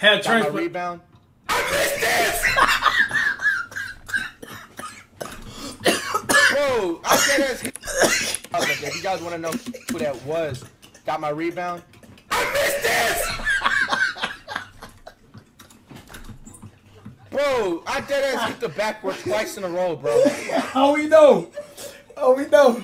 Had got my transplant. rebound. Bro, I said that's. If you guys want to know who that was, got my rebound. I missed this. Bro, I dead ass hit the backboard twice in a row, bro. Oh, we know. Oh, we know.